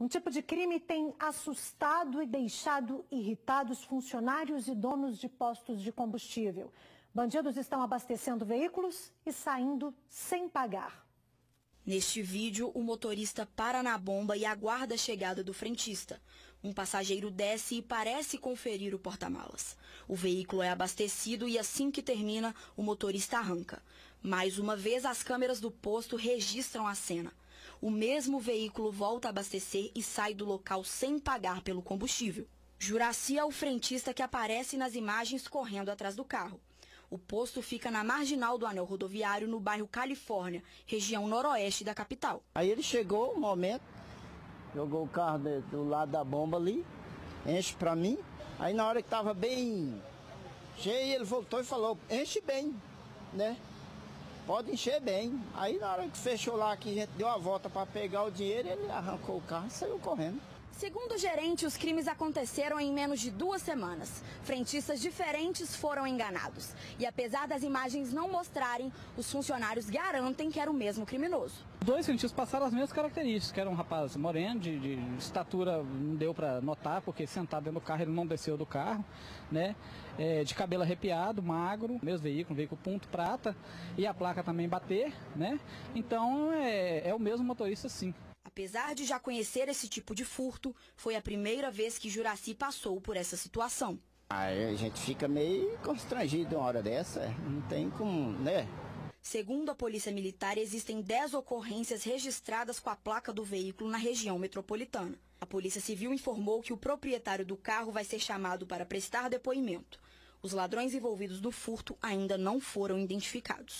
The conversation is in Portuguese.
Um tipo de crime tem assustado e deixado irritados funcionários e donos de postos de combustível. Bandidos estão abastecendo veículos e saindo sem pagar. Neste vídeo, o motorista para na bomba e aguarda a chegada do frentista. Um passageiro desce e parece conferir o porta-malas. O veículo é abastecido e assim que termina, o motorista arranca. Mais uma vez, as câmeras do posto registram a cena. O mesmo veículo volta a abastecer e sai do local sem pagar pelo combustível. Juraci é o frentista que aparece nas imagens correndo atrás do carro. O posto fica na marginal do anel rodoviário, no bairro Califórnia, região noroeste da capital. Aí ele chegou, um momento, jogou o carro do lado da bomba ali, enche para mim. Aí na hora que estava bem cheio, ele voltou e falou, enche bem, né? Pode encher bem. Aí na hora que fechou lá, que a gente deu a volta para pegar o dinheiro, ele arrancou o carro e saiu correndo. Segundo o gerente, os crimes aconteceram em menos de duas semanas. Frentistas diferentes foram enganados. E apesar das imagens não mostrarem, os funcionários garantem que era o mesmo criminoso. Dois frentistas passaram as mesmas características, era um rapaz moreno, de, de estatura não deu para notar, porque sentado dentro do carro ele não desceu do carro, né? É, de cabelo arrepiado, magro, mesmo veículo, veículo ponto prata, e a placa também bater, né? Então é, é o mesmo motorista sim. Apesar de já conhecer esse tipo de furto, foi a primeira vez que Juraci passou por essa situação. Aí a gente fica meio constrangido uma hora dessa, não tem como, né? Segundo a Polícia Militar, existem 10 ocorrências registradas com a placa do veículo na região metropolitana. A Polícia Civil informou que o proprietário do carro vai ser chamado para prestar depoimento. Os ladrões envolvidos no furto ainda não foram identificados.